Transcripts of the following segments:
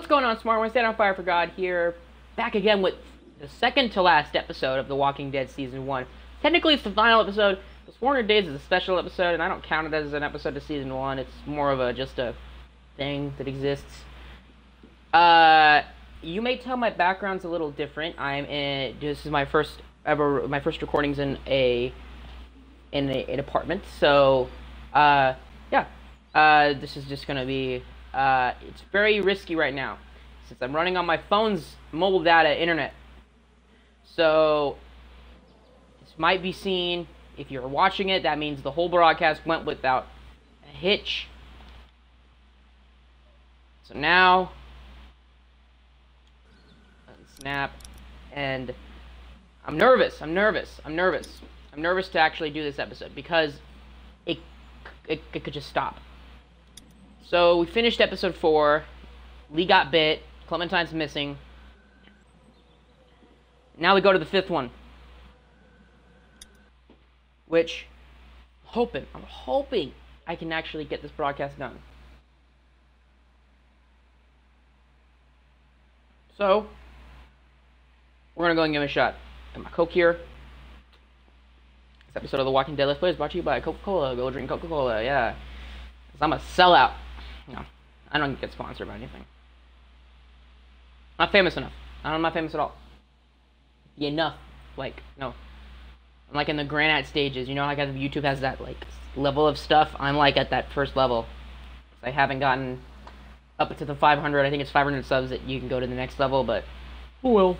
What's going on, Smart One? Stand on Fire for God here. Back again with the second to last episode of The Walking Dead Season 1. Technically, it's the final episode. This 400 Days is a special episode, and I don't count it as an episode of Season 1. It's more of a just a thing that exists. Uh, you may tell my background's a little different. I'm in. This is my first ever. My first recordings in a in a, an apartment. So, uh, yeah. Uh, this is just gonna be. Uh, it's very risky right now, since I'm running on my phone's mobile data internet. So, this might be seen. If you're watching it, that means the whole broadcast went without a hitch. So now, snap, and I'm nervous. I'm nervous. I'm nervous. I'm nervous to actually do this episode because it, it, it could just stop. So we finished episode four. Lee got bit. Clementine's missing. Now we go to the fifth one. Which, I'm hoping, I'm hoping I can actually get this broadcast done. So, we're gonna go and give it a shot. Got my Coke here. This episode of The Walking Dead Let's Play is brought to you by Coca-Cola. Go drink Coca-Cola, yeah. Cause I'm a sellout. No, I don't get sponsored by anything. Not famous enough. I'm not famous at all. Yeah, enough. Like, no. I'm like in the granite stages. You know, like YouTube has that like level of stuff. I'm like at that first level. I haven't gotten up to the 500. I think it's 500 subs that you can go to the next level, but oh well.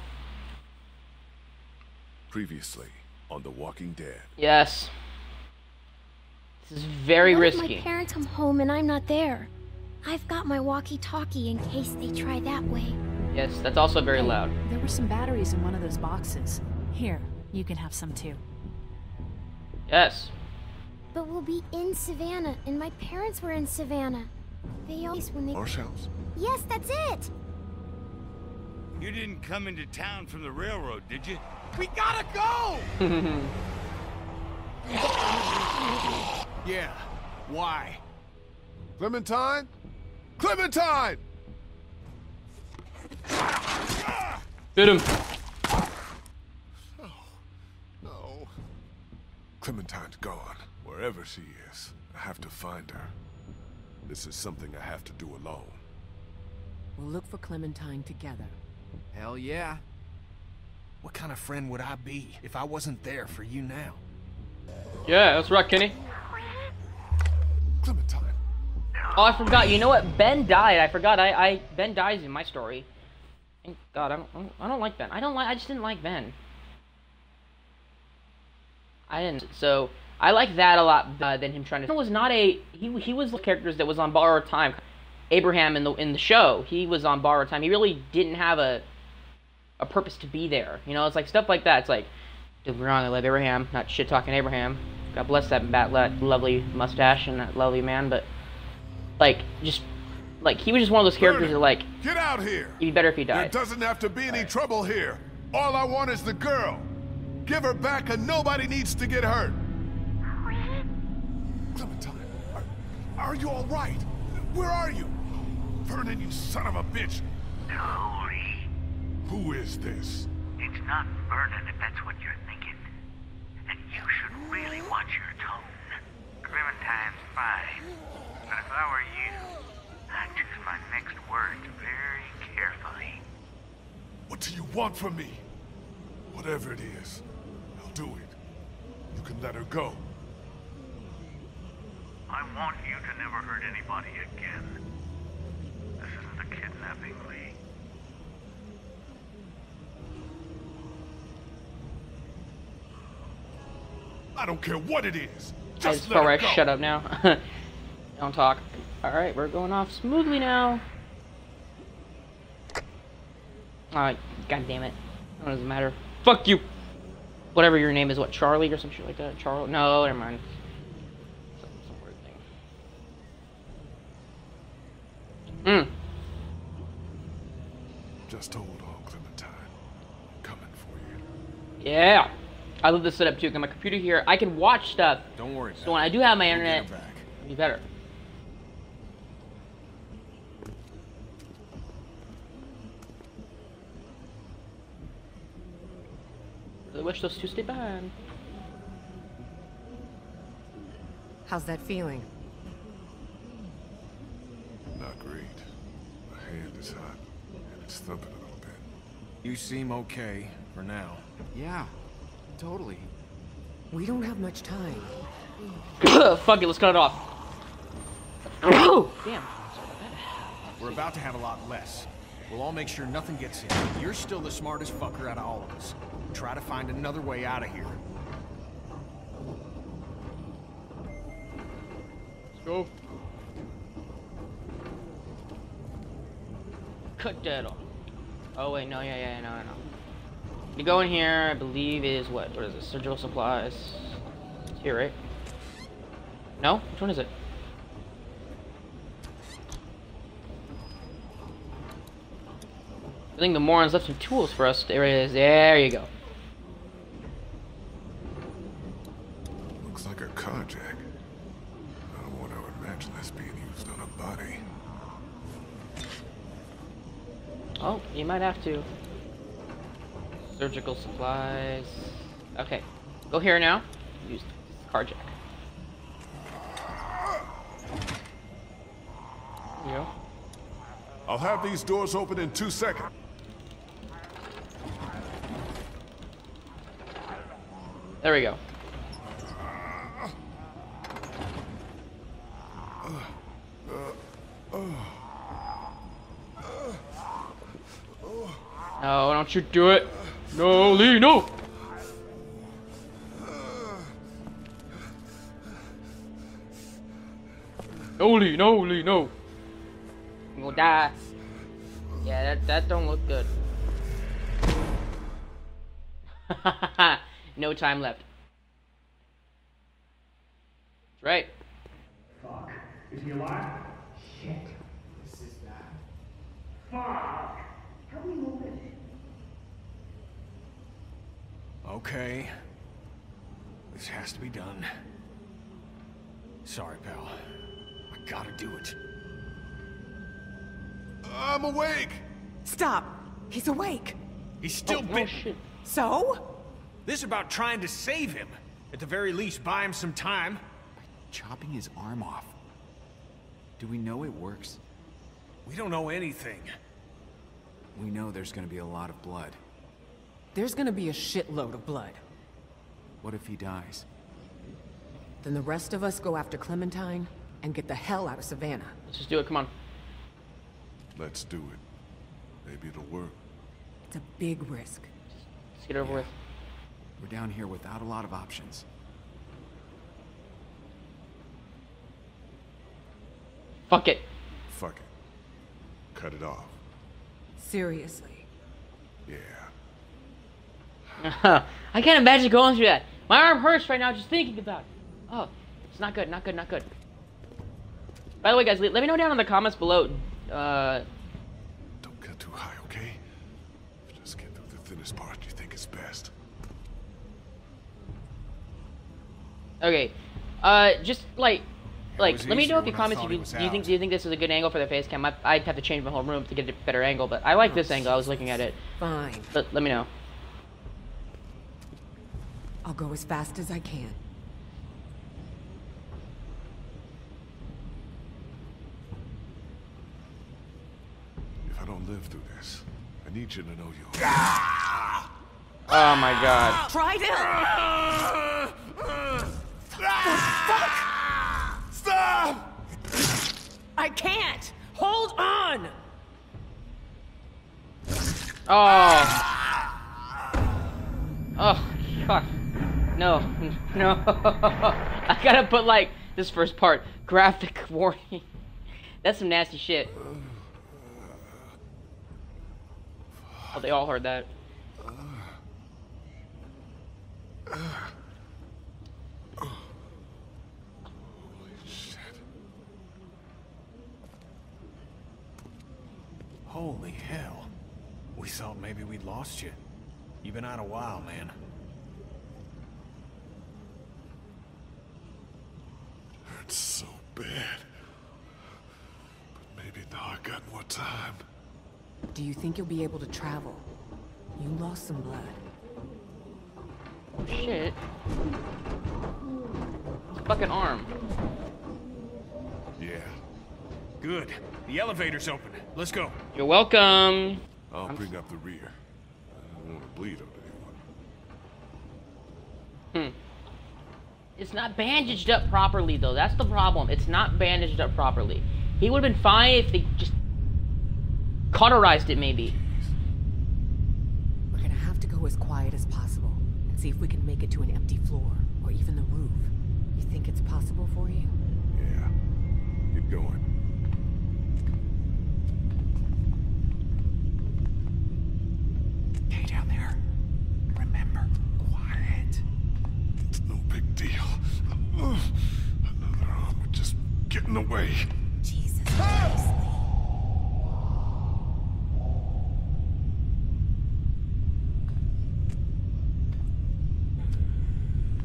Previously on The Walking Dead. Yes. This is very what risky. If my parents come home and I'm not there. I've got my walkie-talkie in case they try that way. Yes, that's also very Hey, loud. There were some batteries in one of those boxes. Here, you can have some too. Yes. But we'll be in Savannah, and my parents were in Savannah. They always when they. Ourselves. Yes, that's it. You didn't come into town from the railroad, did you? We gotta go! Yeah. Why? Clementine? Clementine! Hit him. No. Clementine's gone. Wherever she is, I have to find her. This is something I have to do alone. We'll look for Clementine together. Hell yeah. What kind of friend would I be if I wasn't there for you now? Yeah, that's right, Kenny. Clementine. Oh, I forgot. You know what? Ben died. I forgot. I, I Ben dies in my story. Thank God, I don't, I don't, like Ben. I don't like. I just didn't like Ben. I didn't. So I like that a lot uh, than him trying to. It was not a. He he was the characters that was on borrowed time. Abraham in the in the show, he was on borrowed time. He really didn't have a a purpose to be there. You know, it's like stuff like that. It's like, don't be wrong. I love Abraham. Not shit talking Abraham. God bless that bat, lovely mustache and that lovely man. But like, just like he was just one of those characters that like Get out here! it'd be better if he There doesn't have to be any trouble here. All I want is the girl. Give her back and nobody needs to get hurt. Clementine, are, are you all right? Where are you? Vernon, you son of a bitch. Holy. Who is this? It's not Vernon if that's what you're thinking. And you should really watch your tone. Clementine's fine. But if I were you, I'd choose my next words very carefully. What do you want from me? Whatever it is, I'll do it. You can let her go. I want you to never hurt anybody again. This isn't a kidnapping, Lee. I don't care what it is. Just let far her as go. shut up now. Don't talk. All right, we're going off smoothly now. Alright, god damn it. It doesn't matter. Fuck you. Whatever your name is, what Charlie or some shit like that. Charlie? No, never mind. Some, some weird thing. Hmm. Just hold on, Clementine. I'm coming for you. Yeah. I love this setup too. Got my computer here. I can watch stuff. Don't worry. So when I do have my internet, it'll be better. Wish those two stayed behind. How's that feeling? Not great. My hand is hot, and it's thumping a little bit. You seem okay for now. Yeah, totally. We don't have much time. Fuck it, let's cut it off. Oh, damn. We're about to have a lot less. We'll all make sure nothing gets in. You're still the smartest fucker out of all of us. Try to find another way out of here. Let's go. Cut that off. Oh wait, no, yeah, yeah, no, no, no. You go in here, I believe is what? What is it? Surgical supplies. It's here, right? No? Which one is it? I think the morons left some tools for us. There it is. There you go. Looks like a car jack. I don't want to imagine this being used on a body. Oh, you might have to. Surgical supplies. Okay. Go here now. Use car jack. There you go. I'll have these doors open in two seconds. There we go. No, don't you do it. No, Lee, no. No, Lee, no, Lee, no. Gonna die. Yeah, that, that don't look good. No time left. That's right. Fuck. Is he alive? Shit. This is bad. Fuck. Help me move it. Okay. This has to be done. Sorry, pal. I gotta do it. I'm awake! Stop! He's awake! He's still oh, bit. oh. So? This is about trying to save him. At the very least, buy him some time. By chopping his arm off. Do we know it works? We don't know anything. We know there's gonna be a lot of blood. There's gonna be a shitload of blood. What if he dies? Then the rest of us go after Clementine and get the hell out of Savannah. Let's just do it. Come on. Let's do it. Maybe it'll work. It's a big risk. Let's get it over with. We're down here without a lot of options. Fuck it. Fuck it. Cut it off. Seriously. Yeah. I can't imagine going through that. My arm hurts right now just thinking about it. Oh, it's not good, not good, not good. By the way, guys, let let me know down in the comments below. Uh, Don't get too high, okay? Just get through the thinnest part you think is best. Okay. Uh, just like, like, let me know if you when I if you do you think do you think this is a good angle for the face cam. I, I'd have to change my whole room to get a better angle, but I like this angle. I was looking at it, Fine. but let me know. I'll go as fast as I can. If I don't live through this, I need you to know you. Oh my god. Try to! I can't! Hold on! Oh. Oh, fuck. No, no. I gotta put like this first part graphic warning. That's some nasty shit. Oh, they all heard that. Shit. Holy hell. We thought maybe we'd lost you. You've been out a while, man. Hurts so bad. But maybe now I got more time. Do you think you'll be able to travel? You lost some blood. Oh shit. Fucking arm. Yeah. Good. The elevator's open. Let's go. You're welcome. I'll I'm bring up the rear. I don't want to bleed on anyone. Hmm. It's not bandaged up properly, though. That's the problem. It's not bandaged up properly. He would have been fine if they just cauterized it, maybe. We're gonna have to go as quiet as possible and see if we can make it to an empty floor or even the roof. You think it's possible for you? Yeah. Get going. Hey, down there. Remember, quiet. It's no big deal. Another arm would just get in the way. Jesus ah! Christ.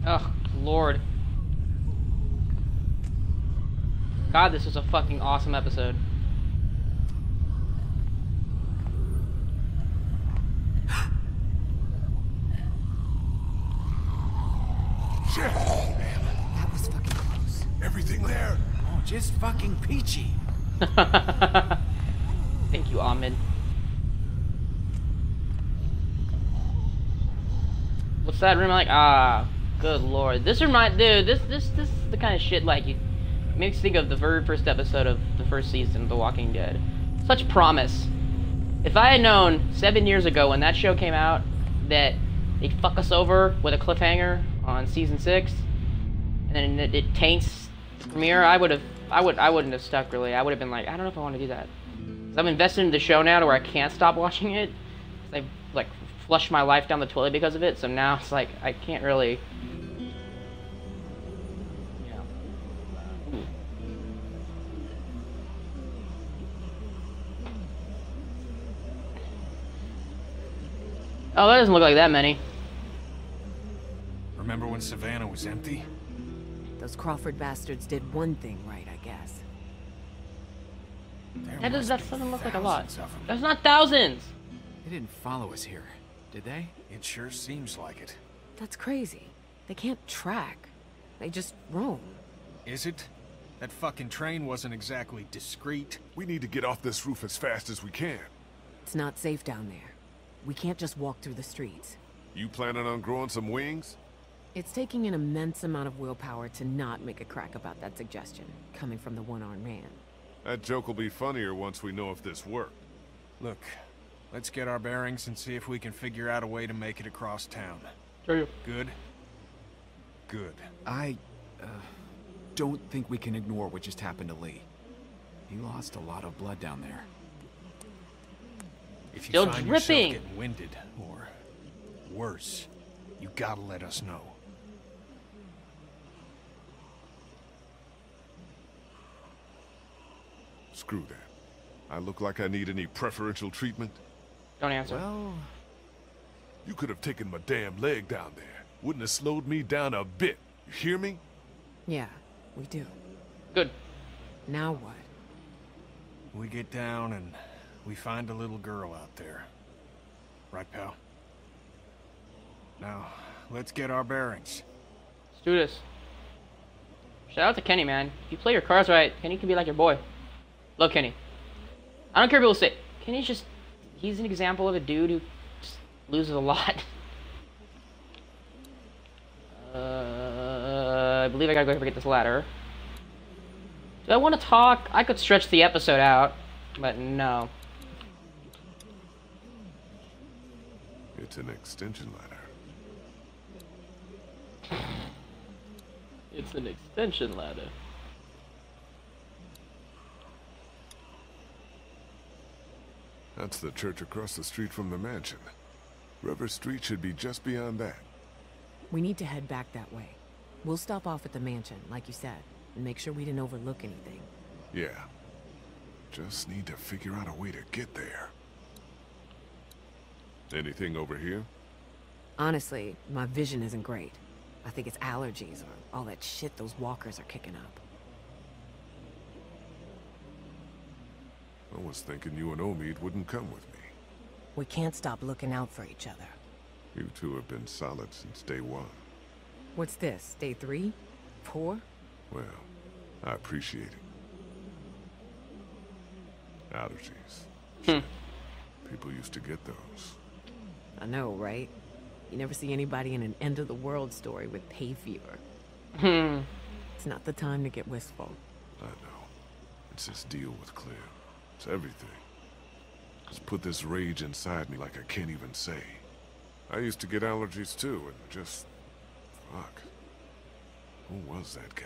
Oh, Lord. God, this was a fucking awesome episode. Shit! That was fucking close. Everything there? Just fucking peachy. Thank you, Omid. What's that room like? Ah, good lord. This remind, dude. This, this, this is the kind of shit like you makes think of the very first episode of the first season of The Walking Dead. Such promise. If I had known seven years ago when that show came out that they'd fuck us over with a cliffhanger on season six, and then it, it taints the premiere, I would have, I would, I wouldn't have stuck really. I would have been like, I don't know if I want to do that. 'Cause I'm invested in the show now to where I can't stop watching it. I've like flushed my life down the toilet because of it. So now it's like I can't really. Yeah. Oh, that doesn't look like that many. Remember when Savannah was empty? Those Crawford bastards did one thing right, I guess. There That, does, that doesn't look like a lot. thousands of 'em. That's not thousands. They didn't follow us here, did they? It sure seems like it. That's crazy. They can't track. They just roam. Is it? That fucking train wasn't exactly discreet. We need to get off this roof as fast as we can. It's not safe down there. We can't just walk through the streets. You planning on growing some wings? It's taking an immense amount of willpower to not make a crack about that suggestion, coming from the one-armed man. That joke will be funnier once we know if this worked. Look, let's get our bearings and see if we can figure out a way to make it across town. Sure. Good? Good. I uh, don't think we can ignore what just happened to Lee. He lost a lot of blood down there. If you Still find dripping. yourself getting winded, or worse, you gotta let us know. Screw that. I look like I need any preferential treatment? Don't answer. Well, You could have taken my damn leg down there. Wouldn't have slowed me down a bit. You hear me? Yeah, we do. Good. Now what? We get down and we find a little girl out there. Right, pal? Now, let's get our bearings. Let's do this. Shout out to Kenny, man. If you play your cards right, Kenny can be like your boy. Love Kenny. I don't care if people say Kenny's just he's an example of a dude who just loses a lot. Uh, I believe I gotta go forget this ladder. Do I want to talk? I could stretch the episode out, but no. It's an extension ladder. It's an extension ladder. That's the church across the street from the mansion. River Street should be just beyond that. We need to head back that way. We'll stop off at the mansion, like you said, and make sure we didn't overlook anything. Yeah. Just need to figure out a way to get there. Anything over here? Honestly, my vision isn't great. I think it's allergies or all that shit those walkers are kicking up. I was thinking you and Omid wouldn't come with me. We can't stop looking out for each other. You two have been solid since day one. What's this? Day three? Four? Well, I appreciate it. Allergies. Hmm. People used to get those. I know, right? You never see anybody in an end of the world story with hay fever. Hmm. It's not the time to get wistful. I know. It's this deal with Clem. It's everything. It's put this rage inside me like I can't even say. I used to get allergies too, and just... Fuck. Who was that guy?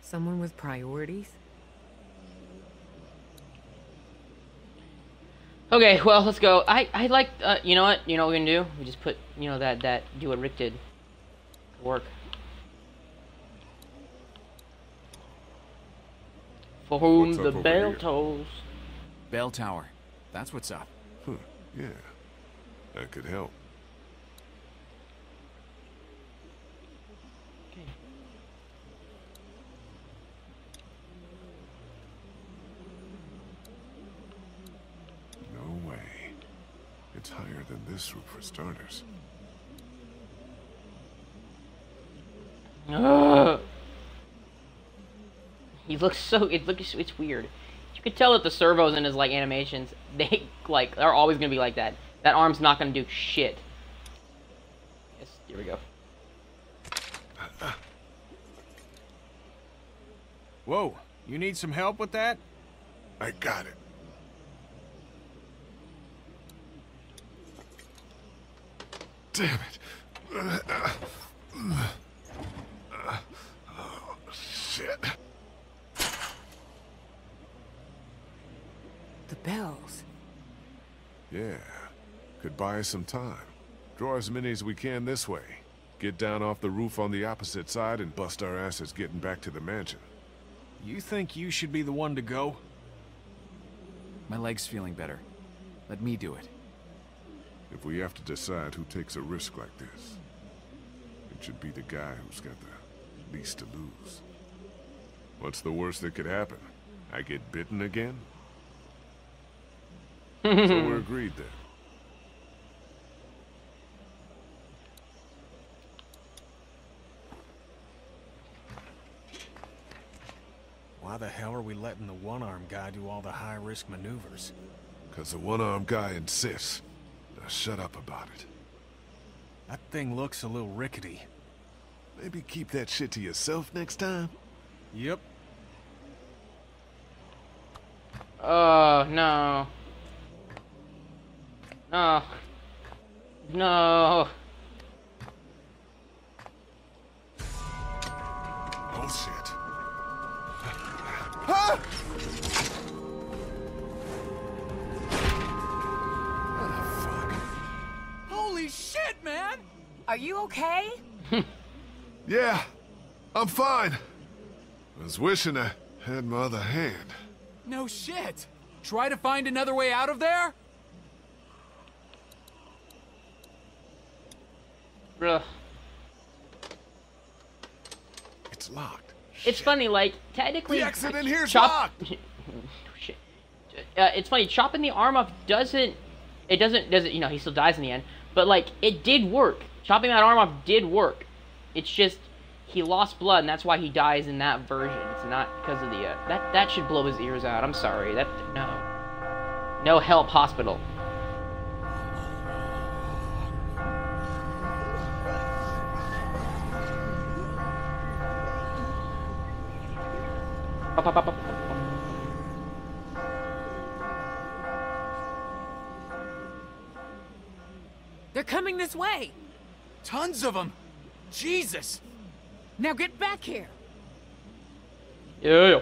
Someone with priorities? Okay, well, let's go. I, I like, uh, you know what? You know what we're gonna do? We just put, you know, that, that, do what Rick did. Work. For whom What's the bell here? tolls. Bell tower. That's what's up. Huh, yeah. That could help. Okay. No way. It's higher than this roof for starters. Ugh. He looks so. It looks. It's weird. You could tell that the servos in his like animations, they like are always gonna be like that. That arm's not gonna do shit. Yes. Here we go. Whoa, you need some help with that? I got it. Damn it. Oh, shit. The bells. Yeah. Could buy us some time. Draw as many as we can this way. Get down off the roof on the opposite side and bust our asses getting back to the mansion. You think you should be the one to go? My leg's feeling better. Let me do it. If we have to decide who takes a risk like this, it should be the guy who's got the least to lose. What's the worst that could happen? I get bitten again? so we're agreed then. Why the hell are we letting the one-armed guy do all the high-risk maneuvers? Because the one-armed guy insists. Now shut up about it. That thing looks a little rickety. Maybe keep that shit to yourself next time? Yep. Oh no. No. No. Ah! Ah, oh shit. Holy shit, man! Are you okay? Yeah, I'm fine. I was wishing I had my other hand. No shit! Try to find another way out of there? Ugh. It's locked. It's funny, like technically. The in here's chop-. Shit. Uh, it's funny. Chopping the arm off doesn't. It doesn't. Doesn't. You know, he still dies in the end. But like, it did work. Chopping that arm off did work. It's just he lost blood, and that's why he dies in that version. It's not because of the. Uh, that that should blow his ears out. I'm sorry. That no. No help hospital. They're coming this way. Tons of them! Jesus! Now get back here. Yeah. yeah.